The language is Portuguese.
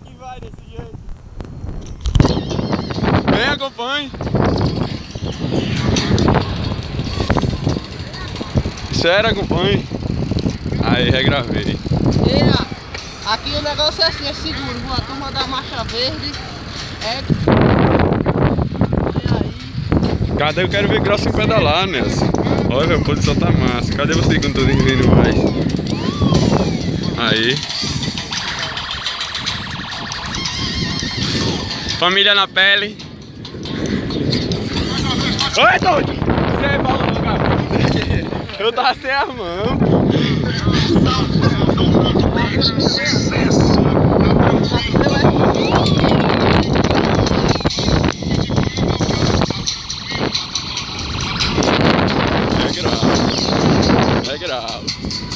vai desse jeito. Vem, acompanhe. Sério, acompanhe. Aí, regravei. E, aqui o negócio é assim, é seguro, viu? A turma da marcha verde é... Cadê? Eu quero ver grosso em pedalar, Nelson. Olha, a posição tá massa. Cadê você quando tô vindo mais? Aí. Família na pele. Oi, doido! Você é falou, cara. Eu tava sem a mão. É grave. É grave.